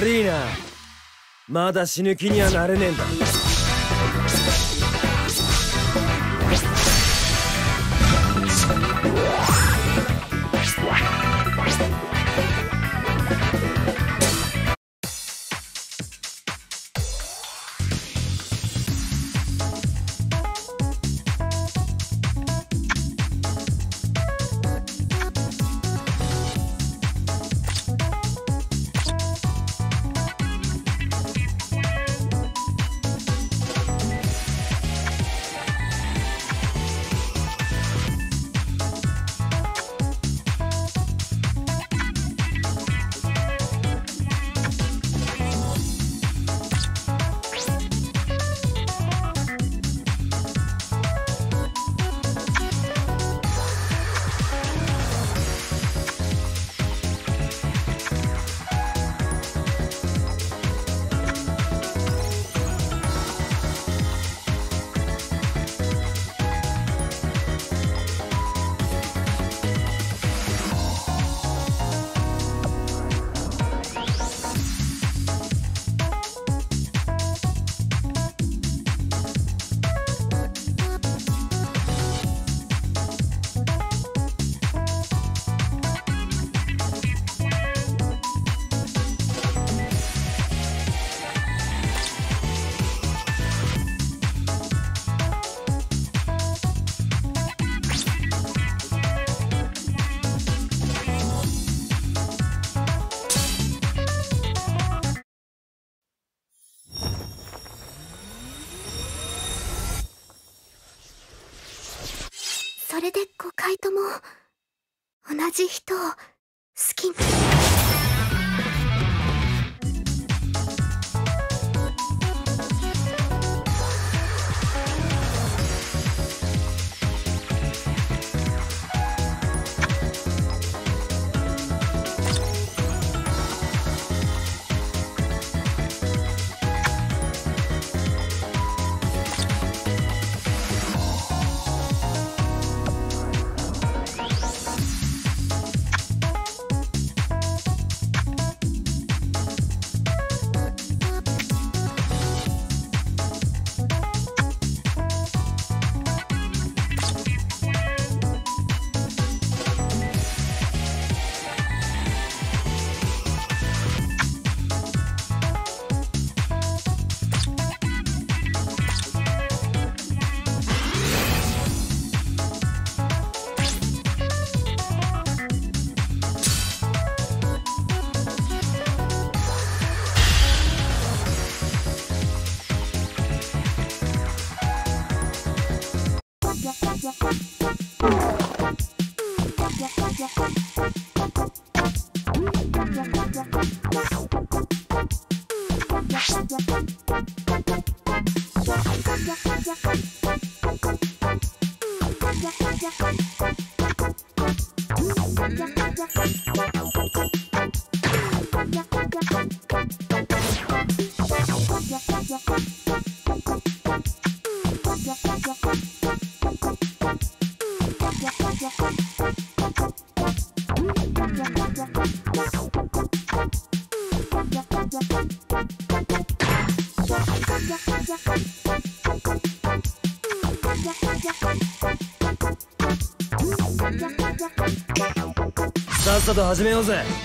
悪いな。まだ死ぬ気にはなれねえんだ。とも同じ人を好きに。始めようぜ。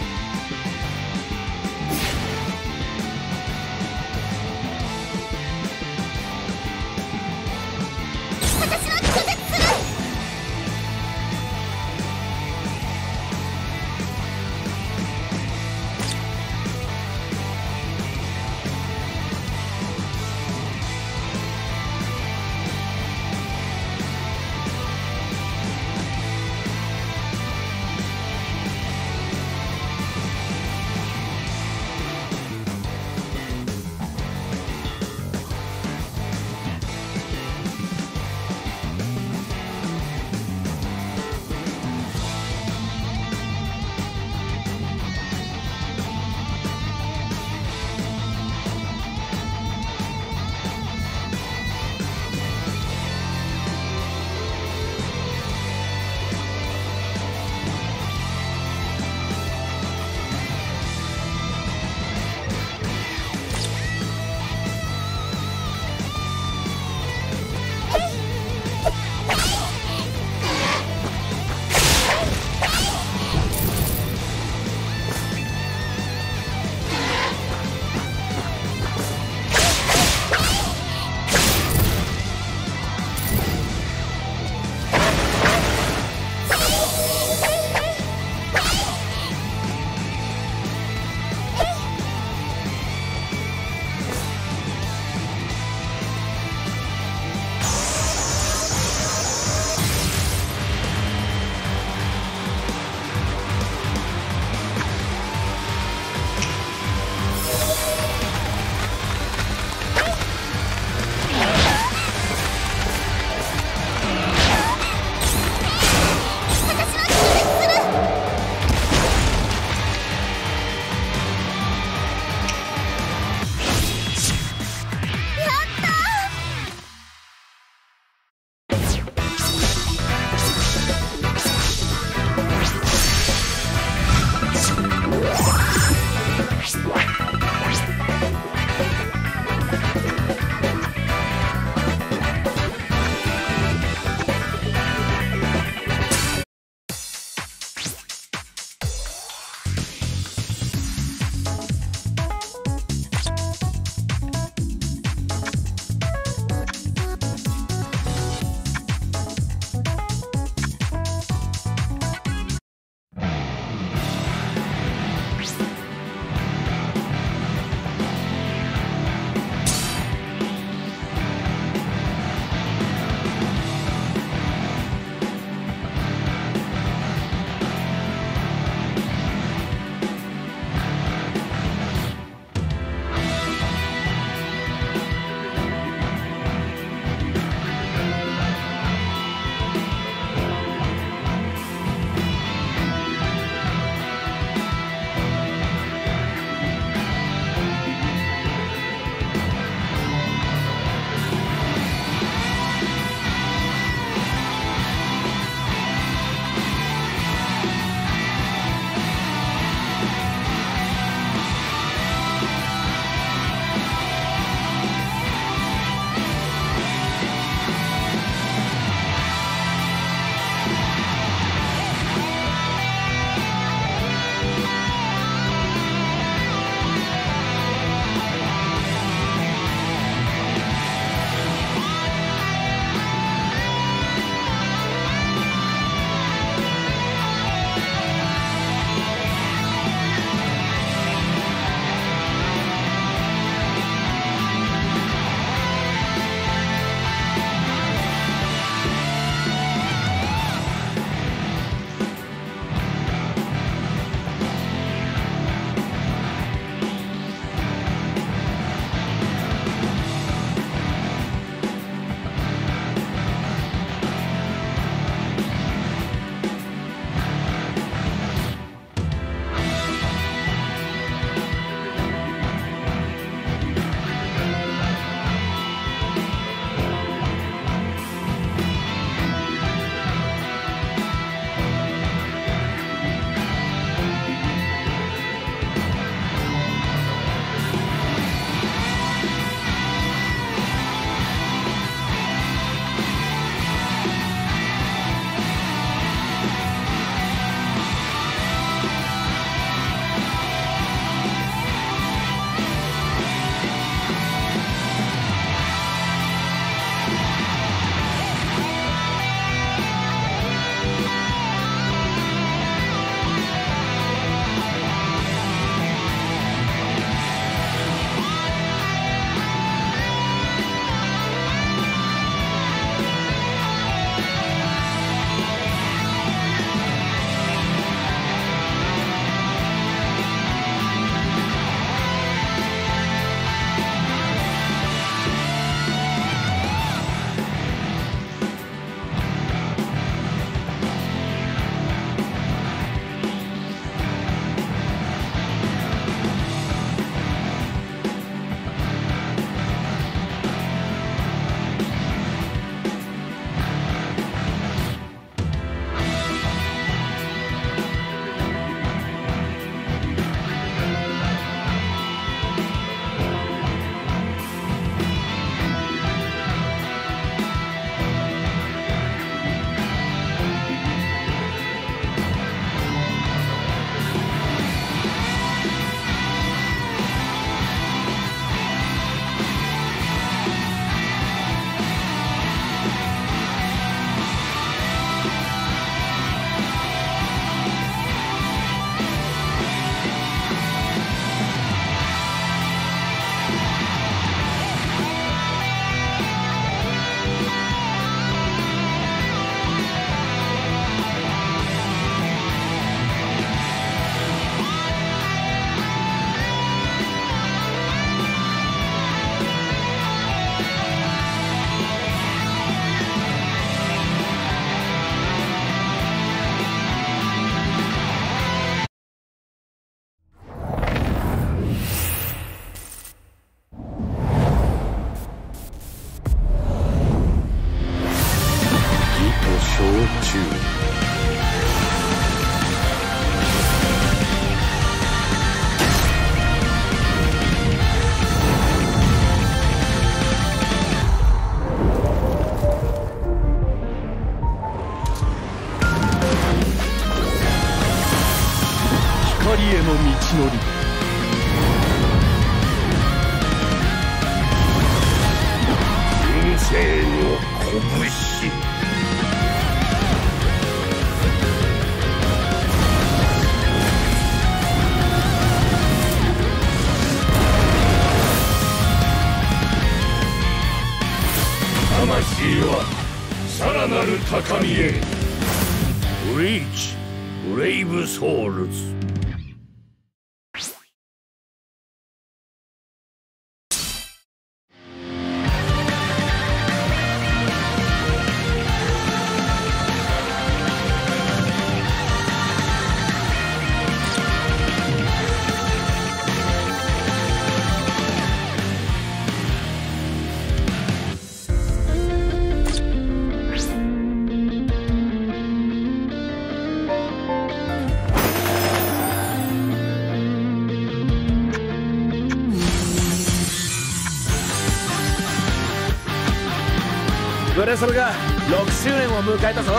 えたぞ。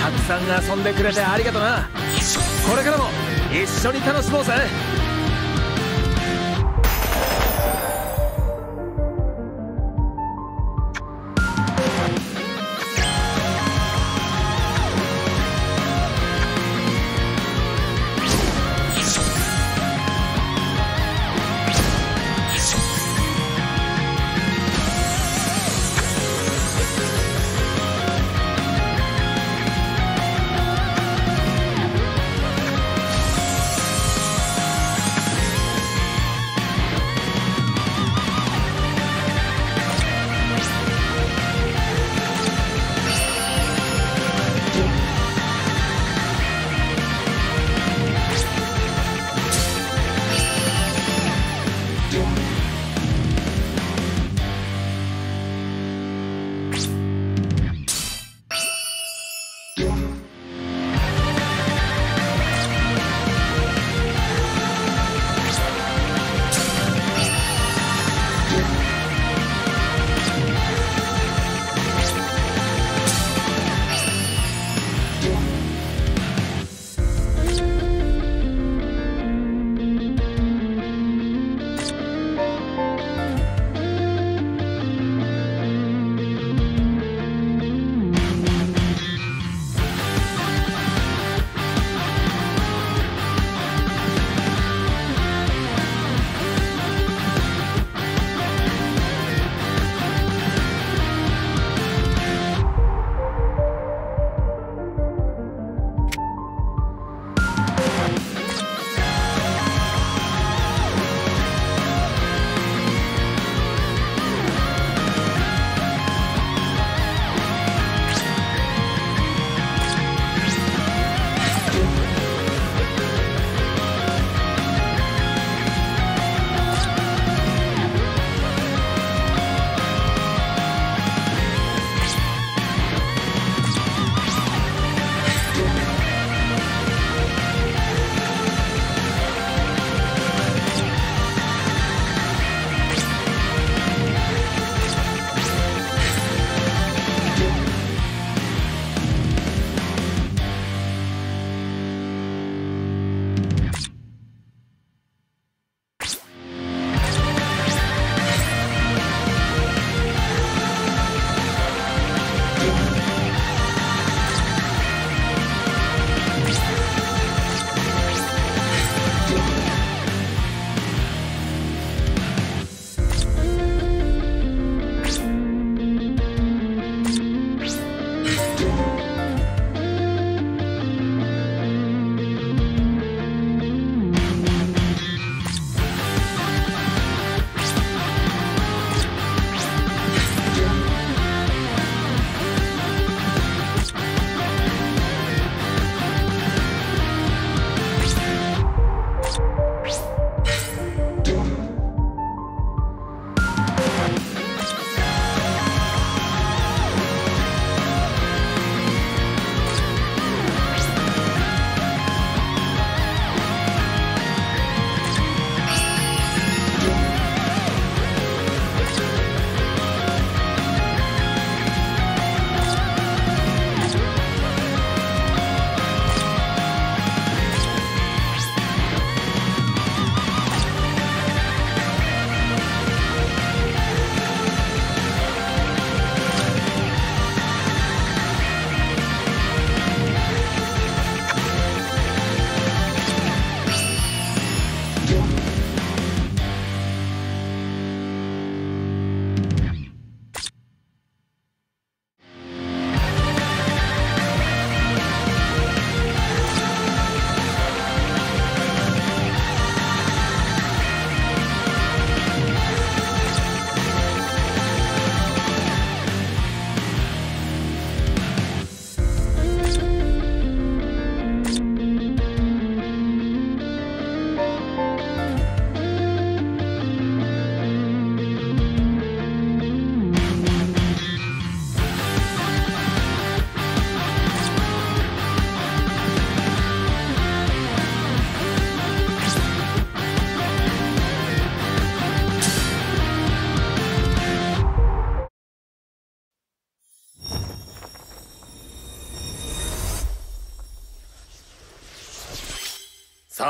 たくさん遊んでくれてありがとな。これからも一緒に楽しもうぜ。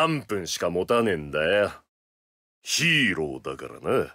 3分しか持たねえんだよ。ヒーローだからな。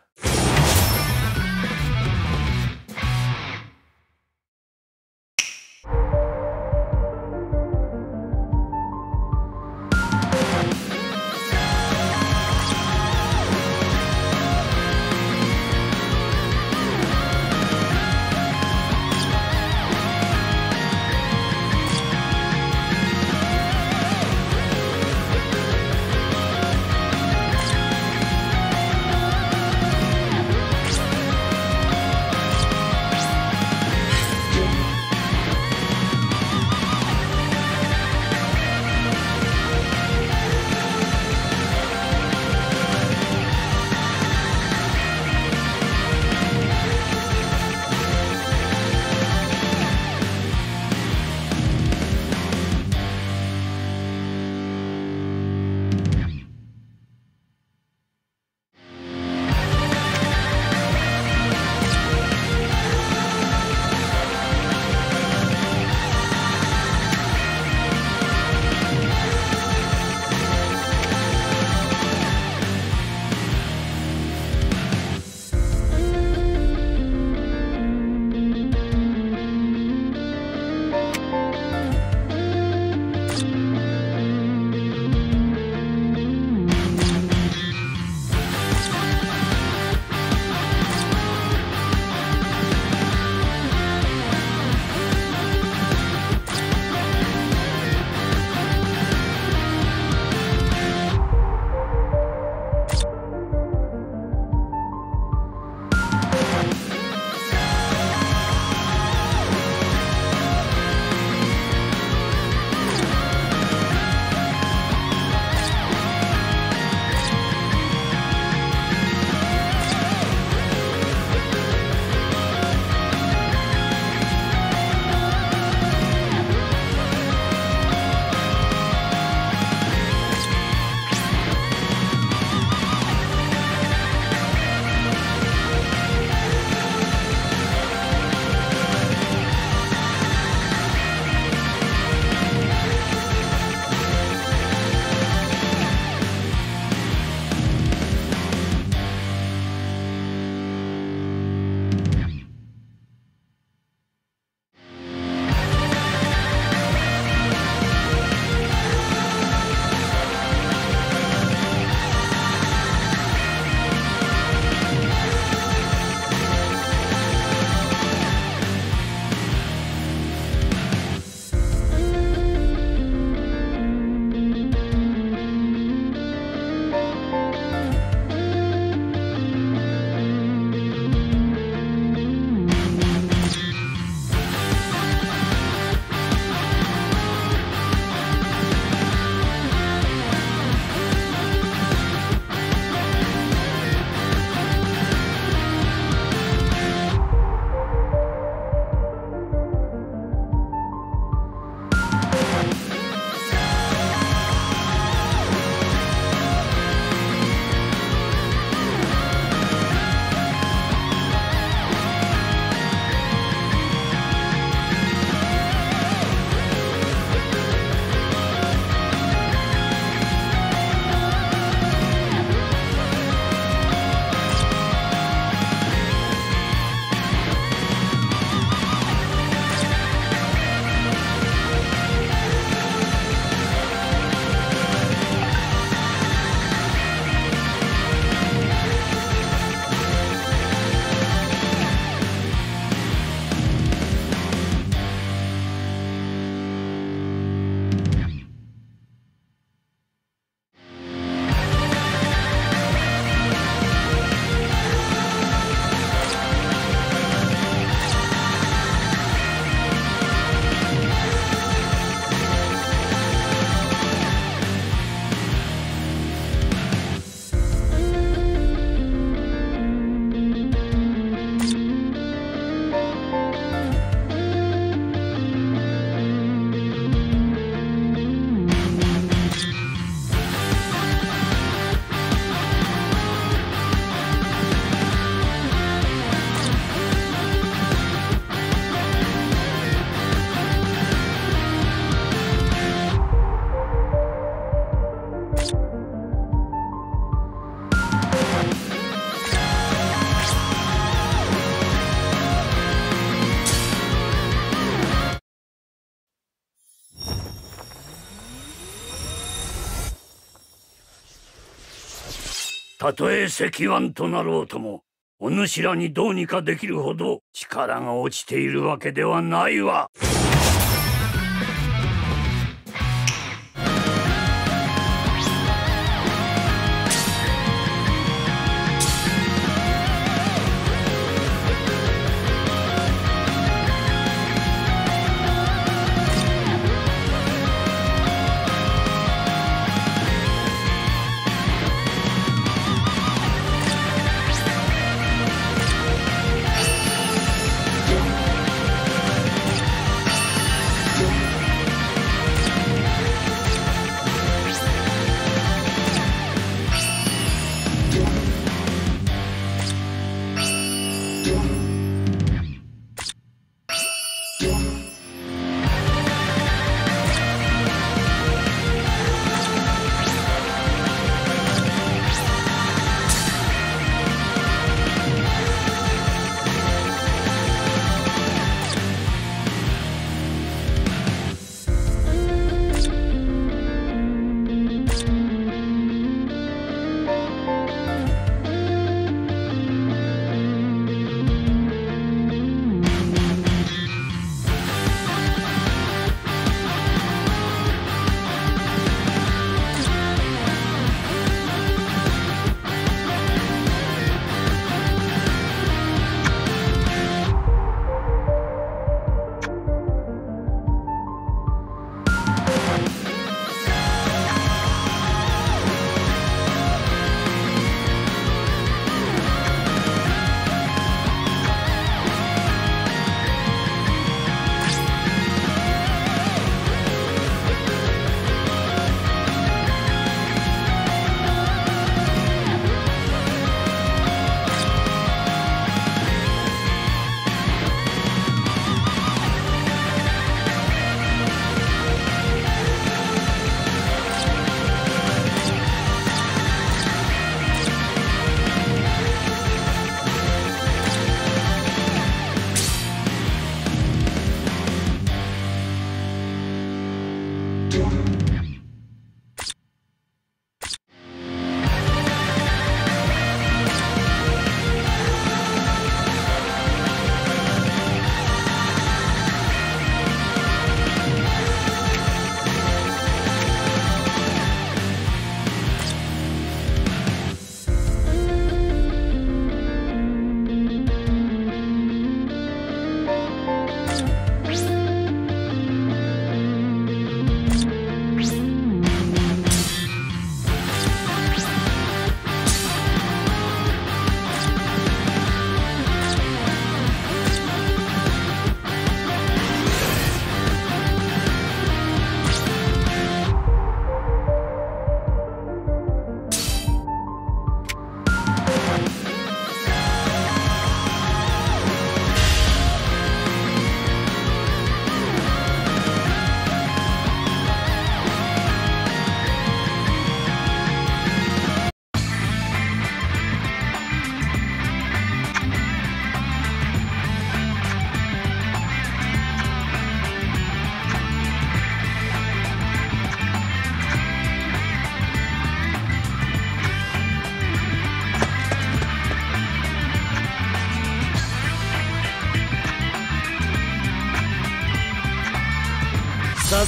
たとえ石腕となろうともお主らにどうにかできるほど力が落ちているわけではないわ。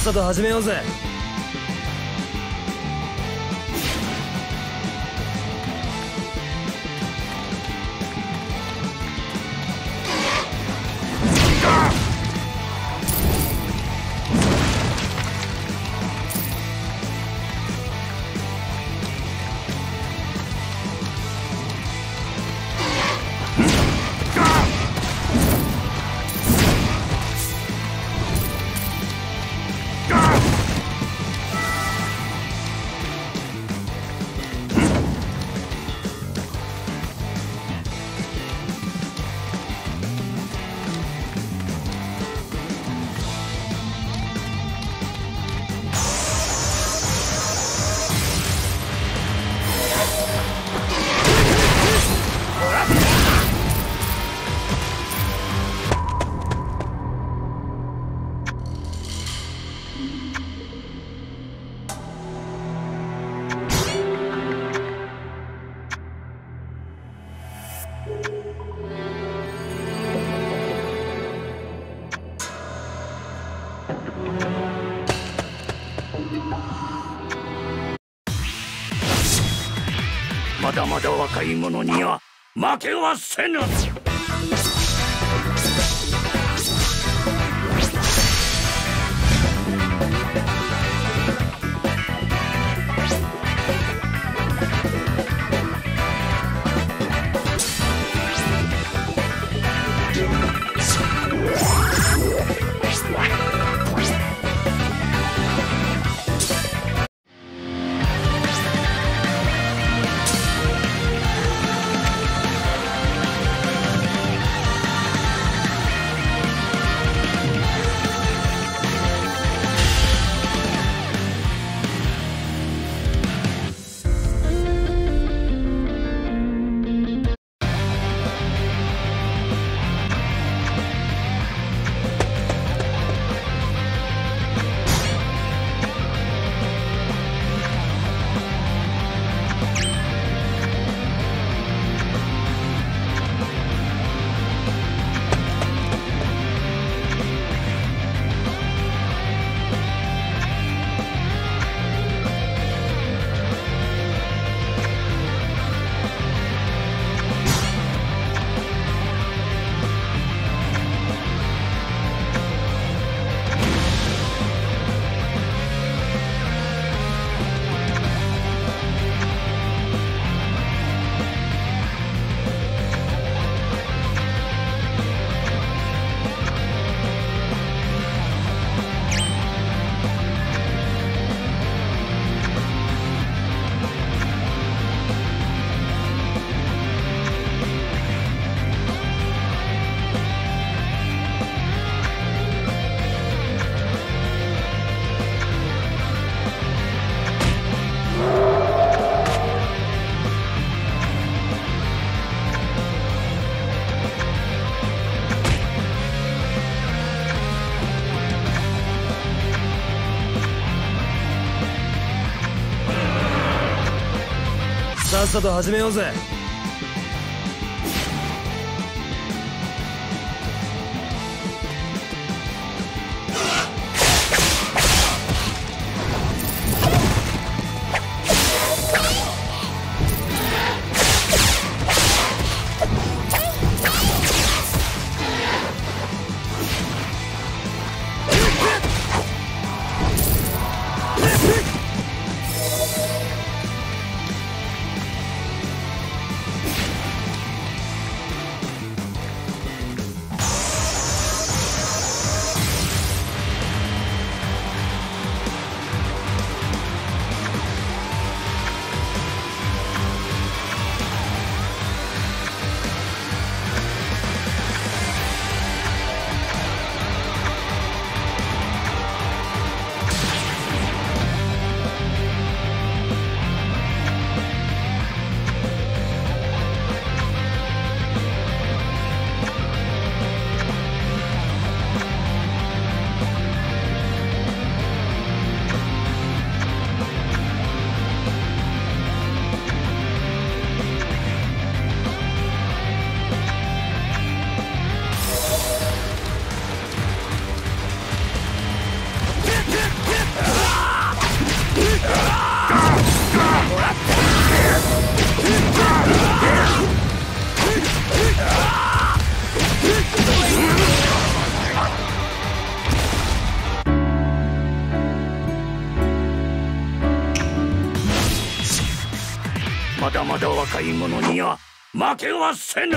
さっさと始めようぜ。だ若い者には負けはせぬ。さっさと始めようぜ。い者には負けはせぬ。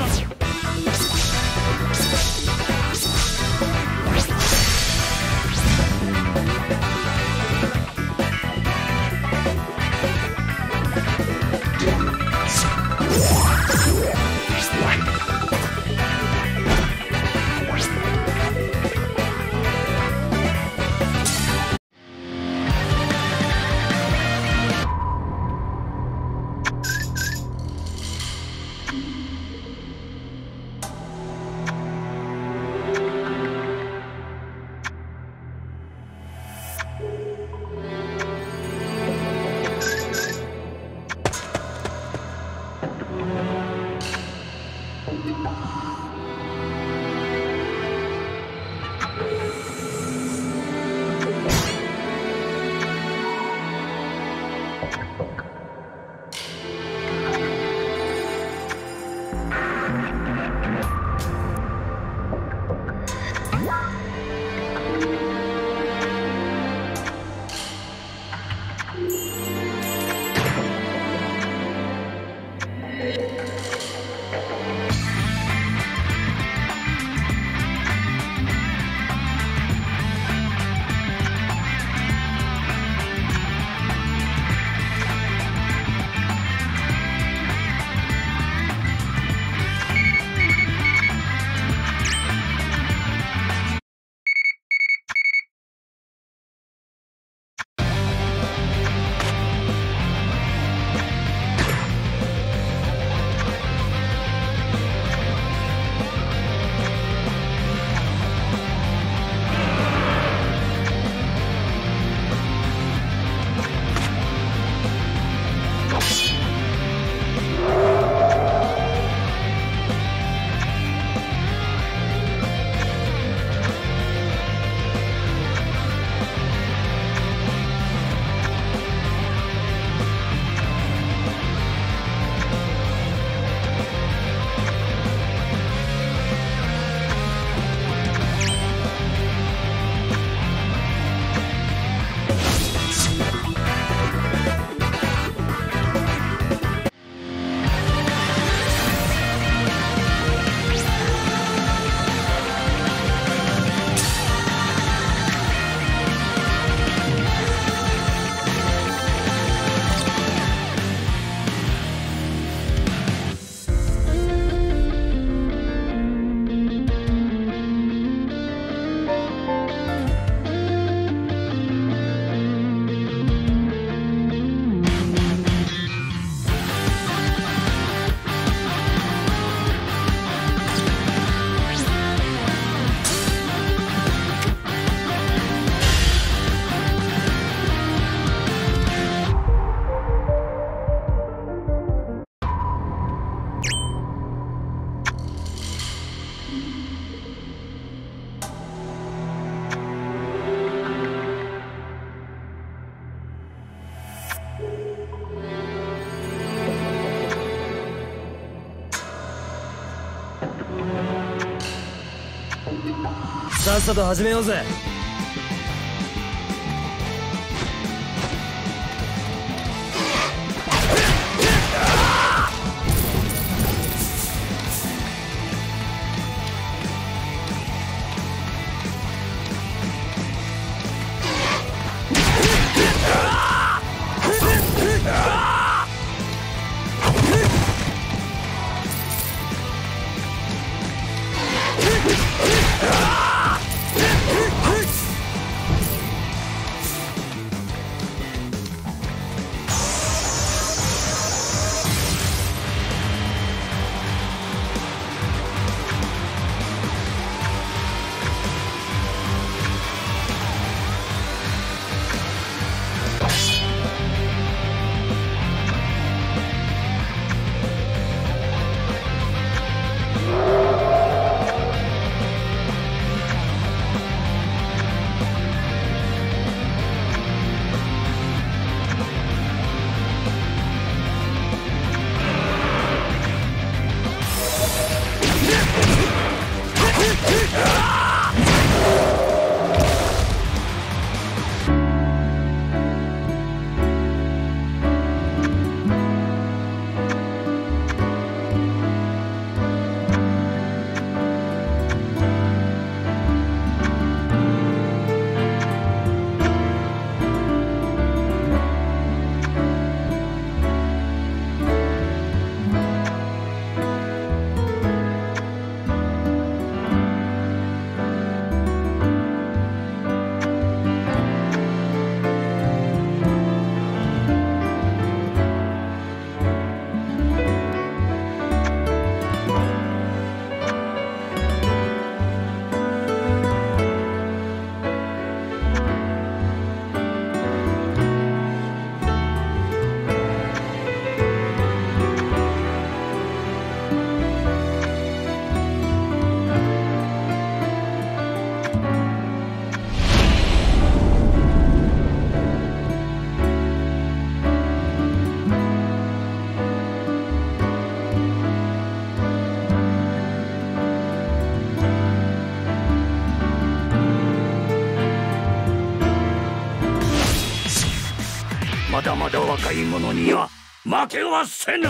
さっさと始めようぜ。い者には負けはせぬ。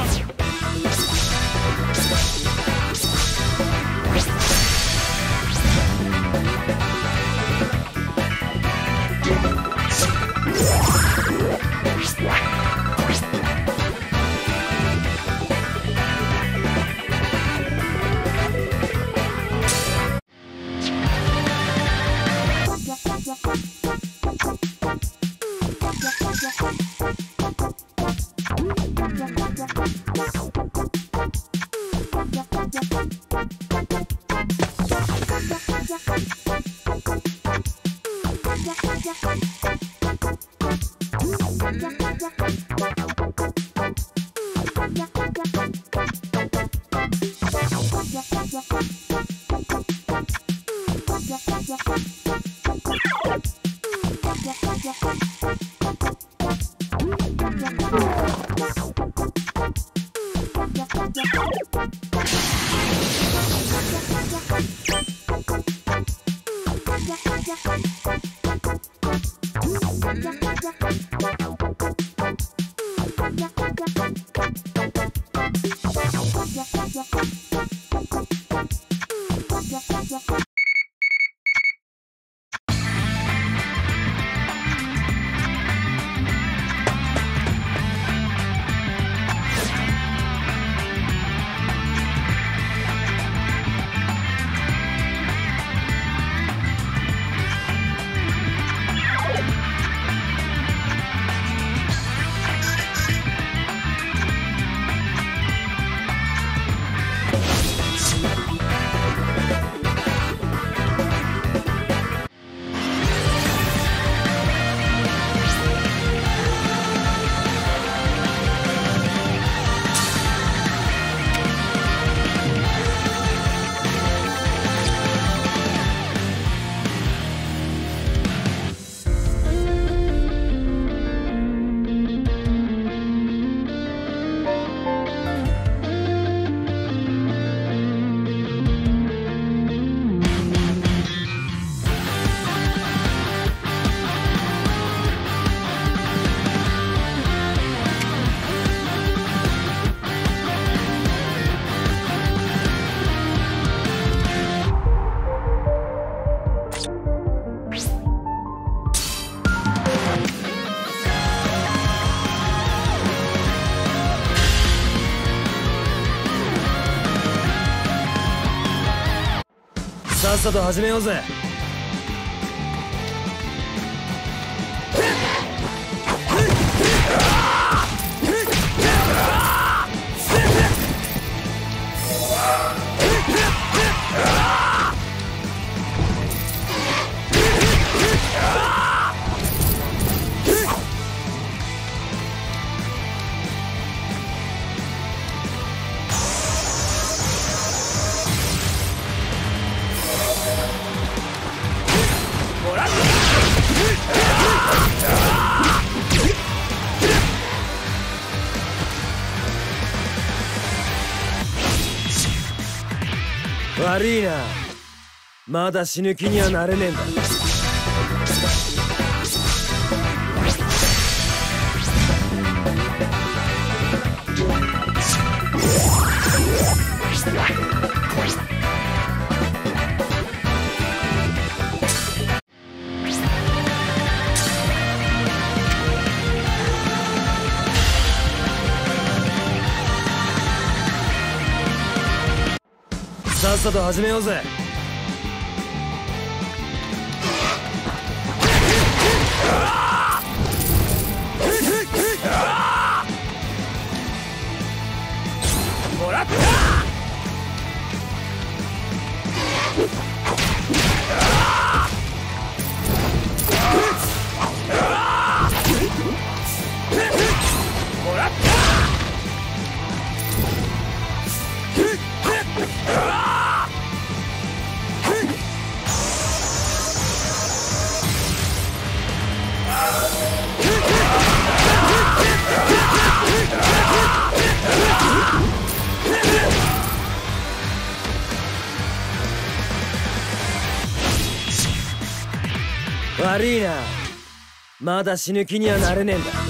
さっさと始めようぜ。まだ死ぬ気にはなれねえんだ。さっさと始めようぜ。まだ死ぬ気にはなれねえんだ。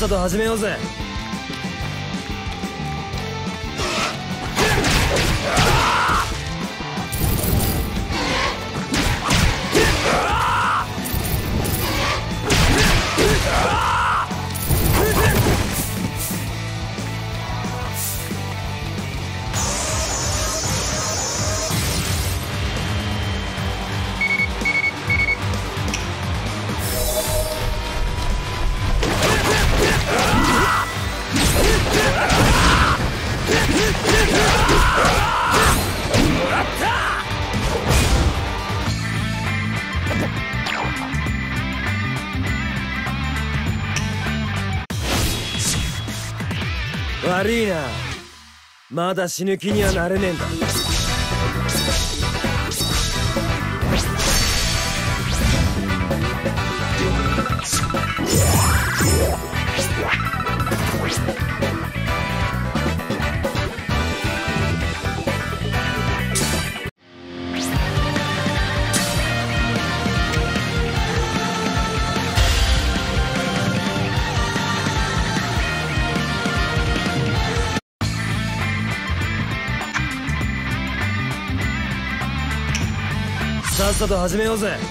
っさと始めようぜ。まだ死ぬ気にはなれねえんだ。っさと始めようぜ。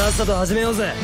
さっさと始めようぜ。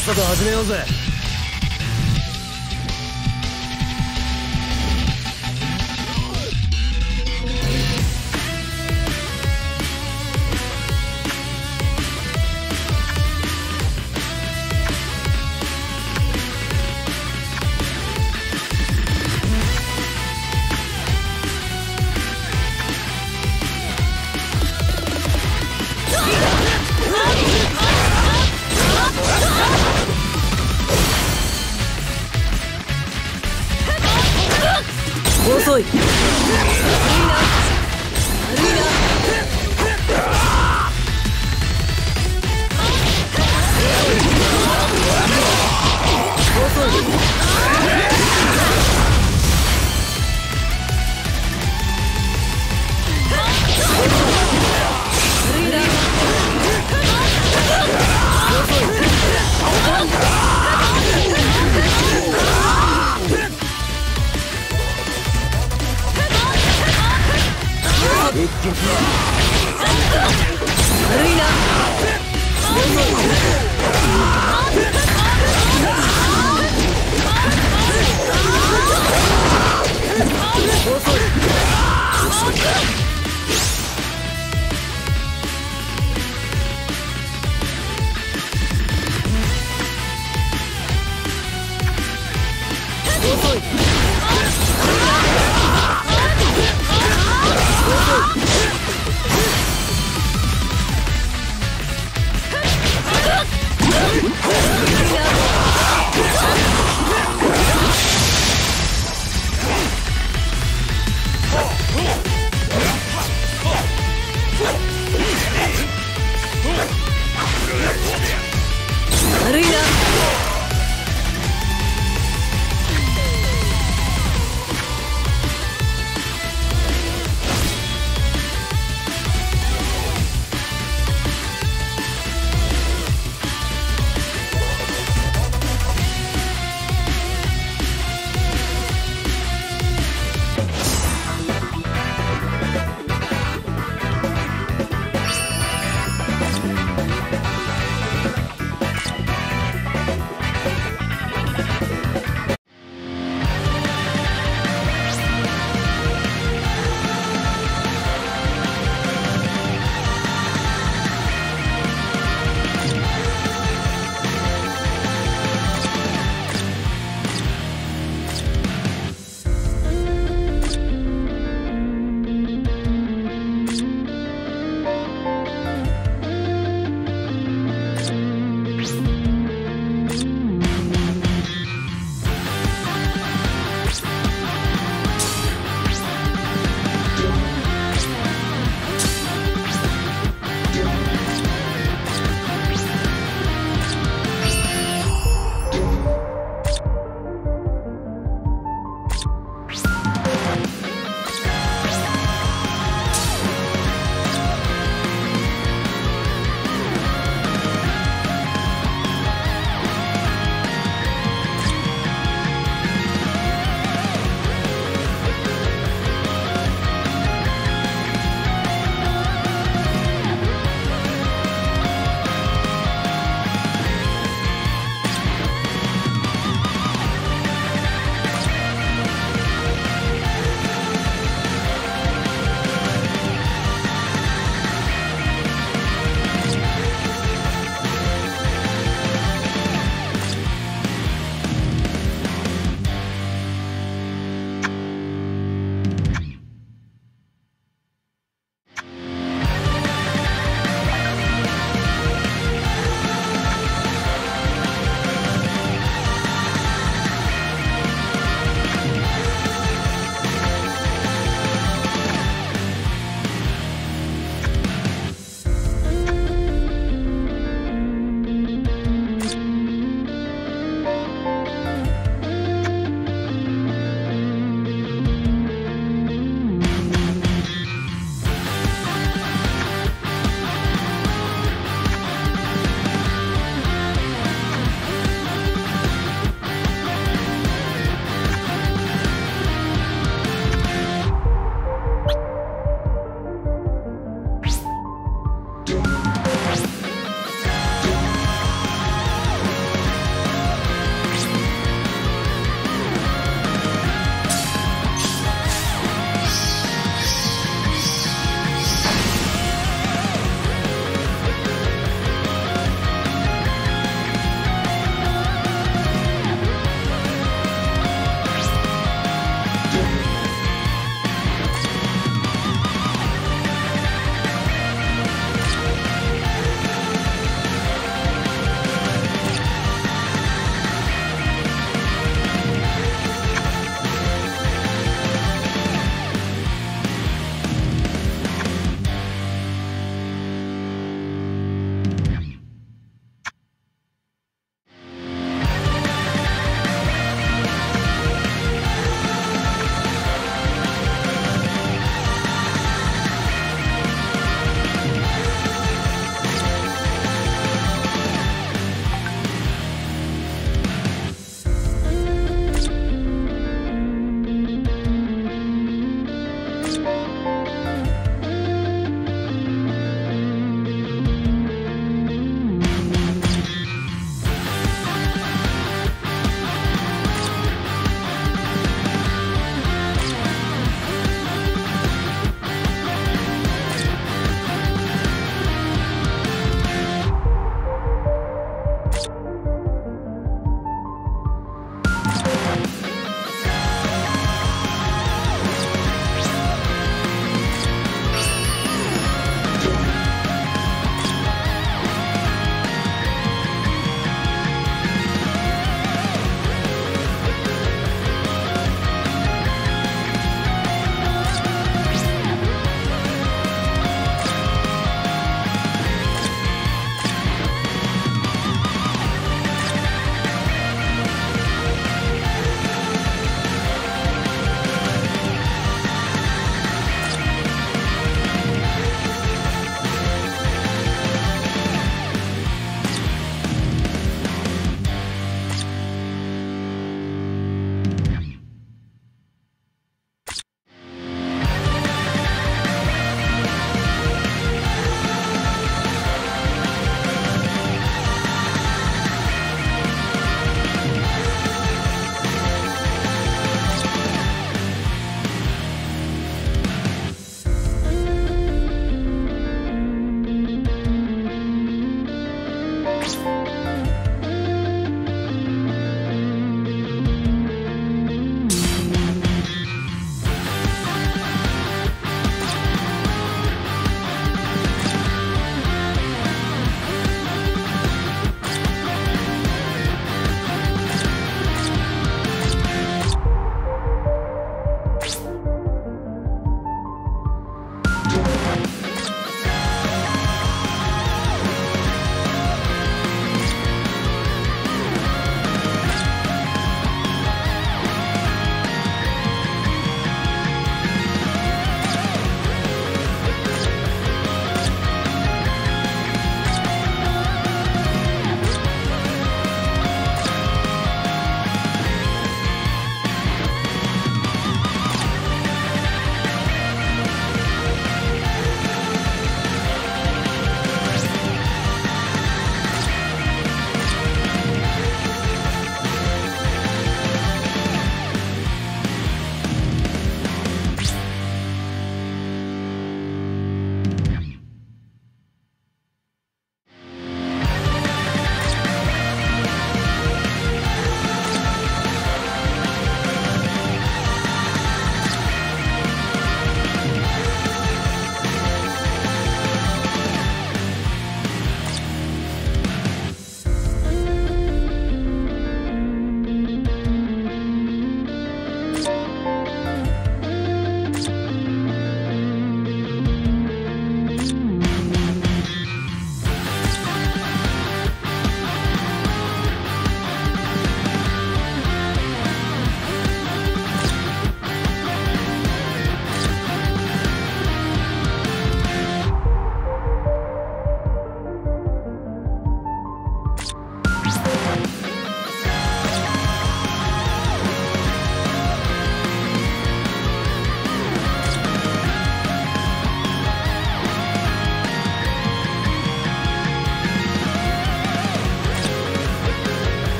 さっさと始めようぜ。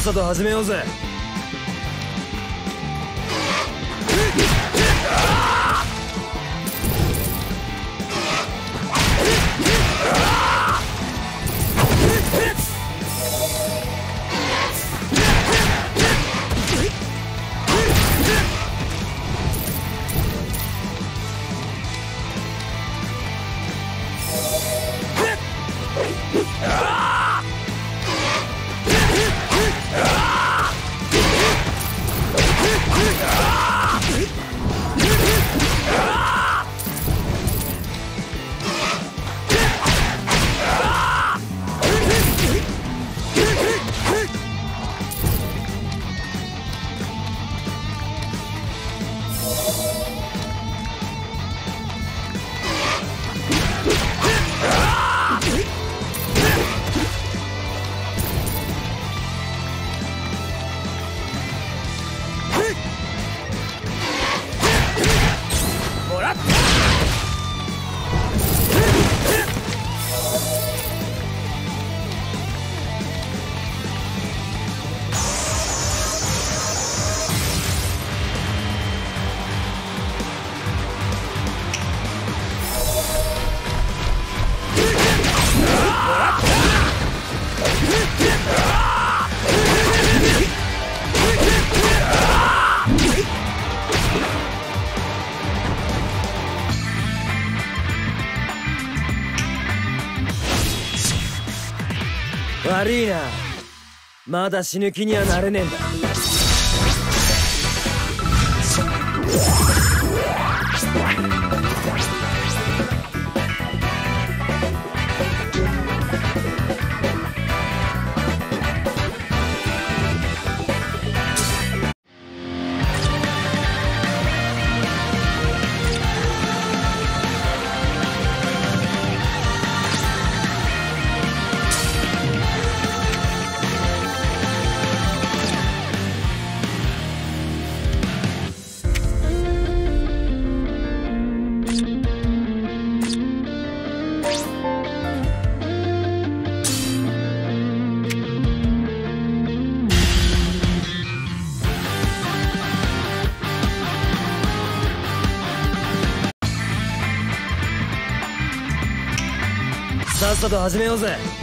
っさと始めようぜ。まだ死ぬ気にはなれねえんだ。っさと始めようぜ。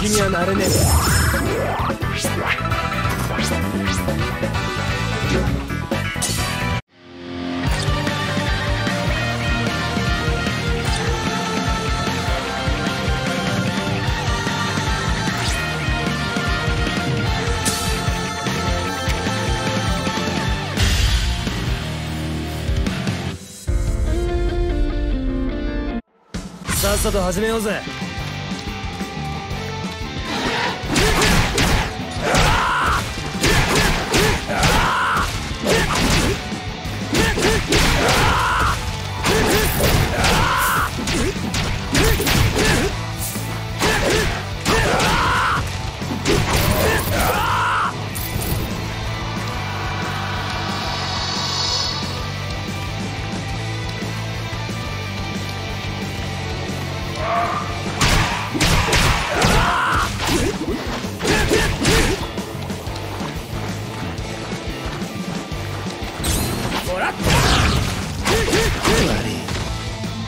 まだ死ぬ気にはなれねえ。さっさと始めようぜ。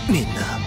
みんな。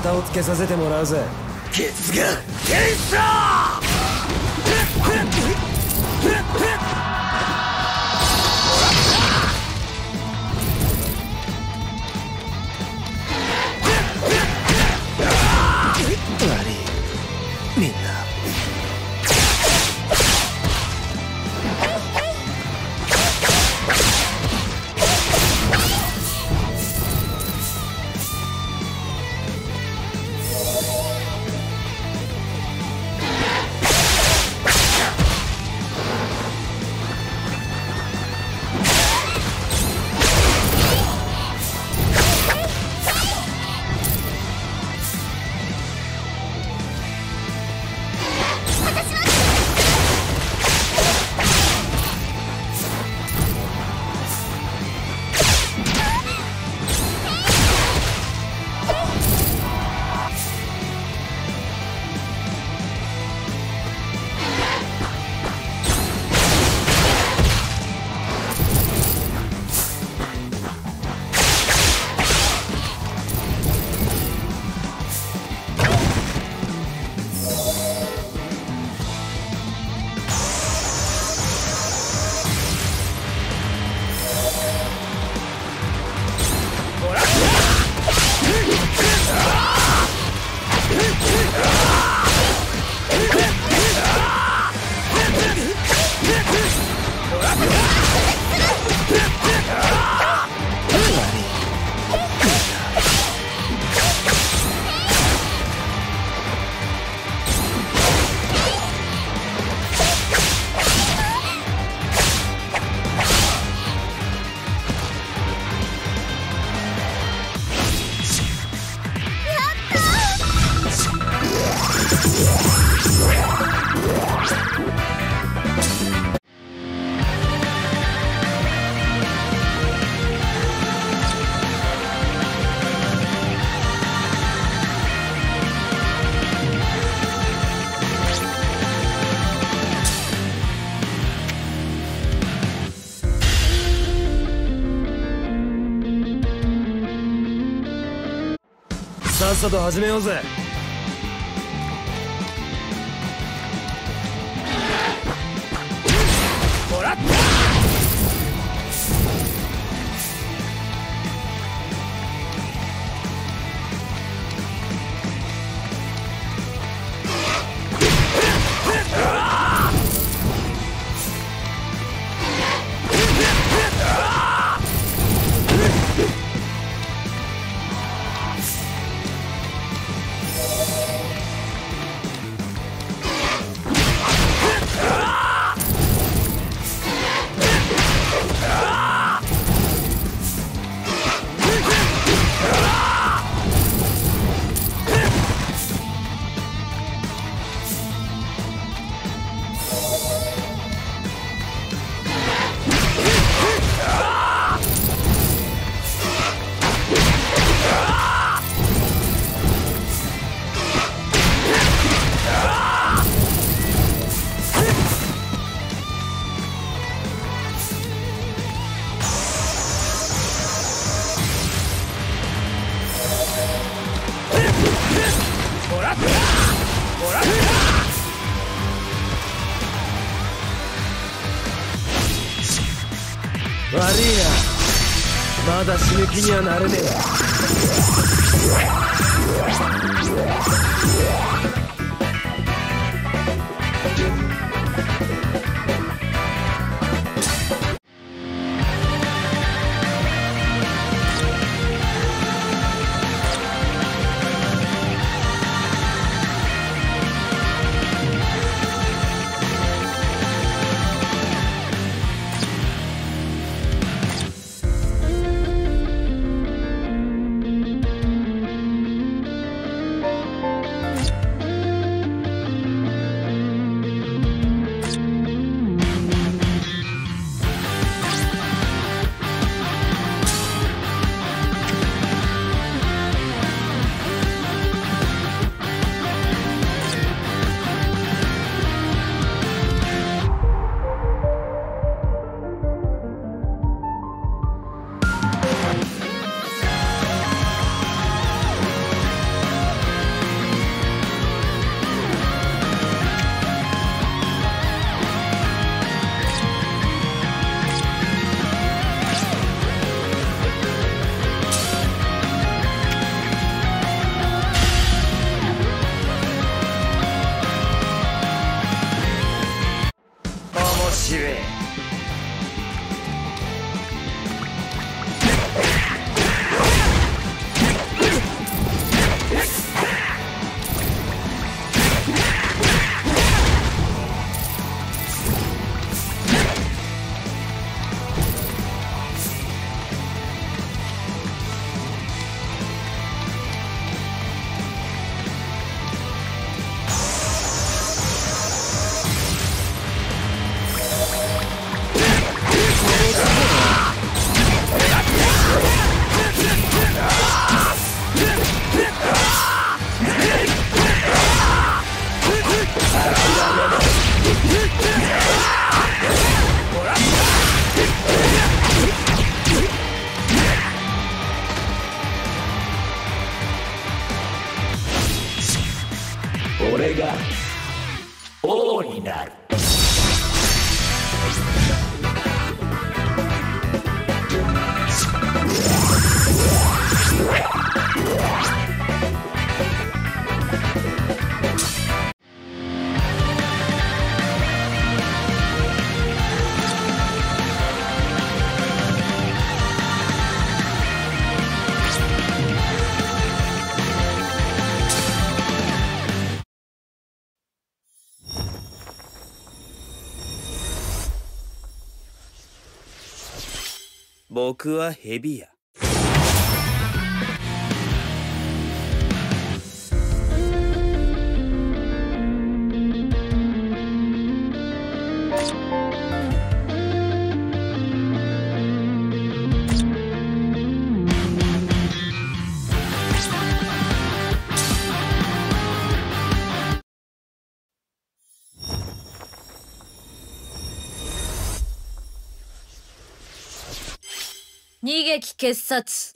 気に型をつけさせてもらうぜ。ケツが悪さっさと始めようぜ。にはなれねえ僕はヘビや。逃げき決殺。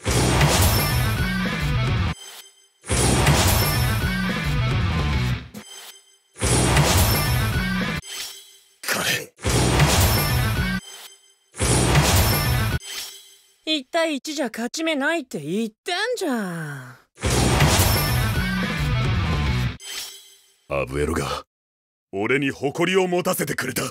一対一じゃ勝ち目ないって言ってんじゃアブエロが俺に誇りを持たせてくれた。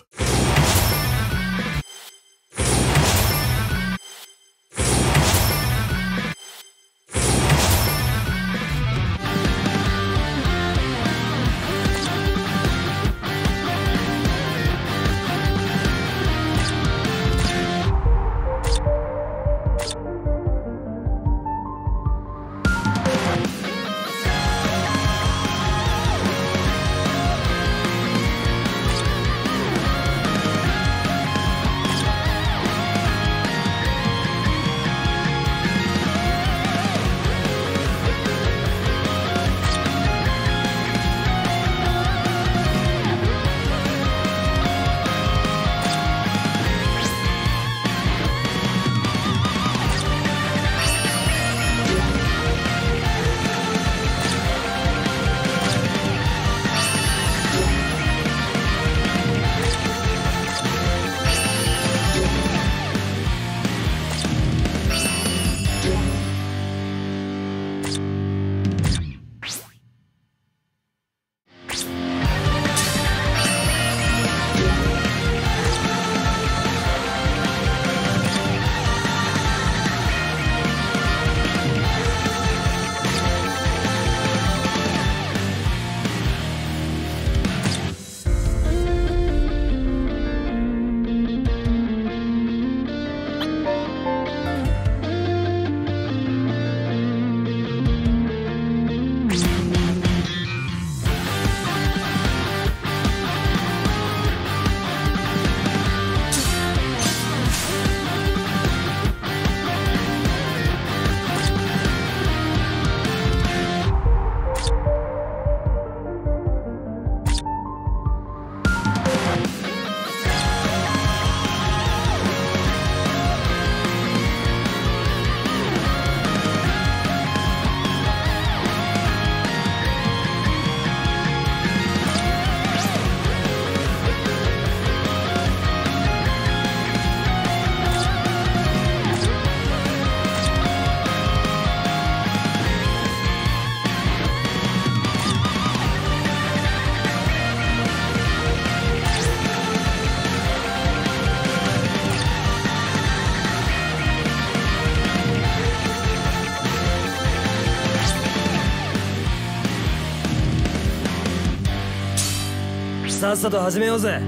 っさと始めようぜ。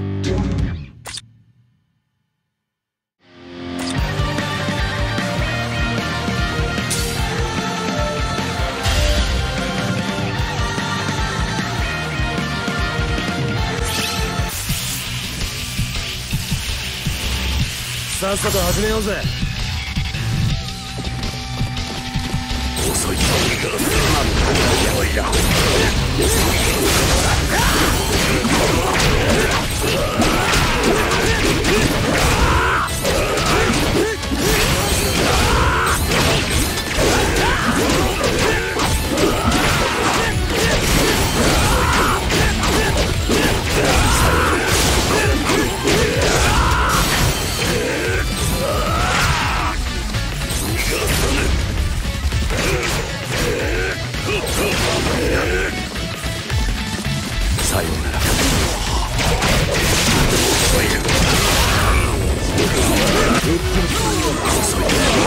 さっさと始めようぜ。遅い。Yeah.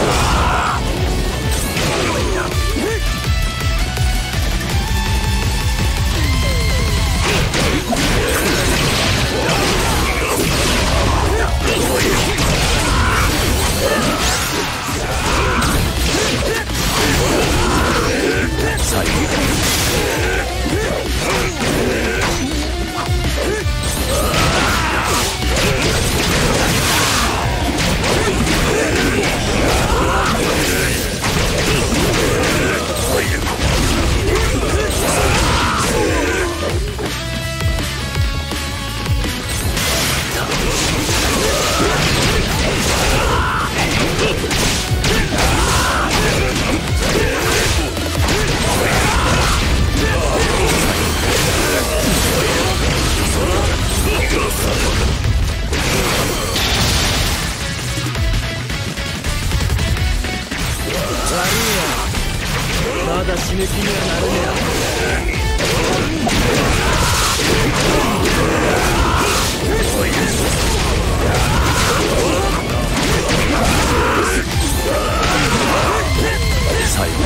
だ刺激にはなるね最後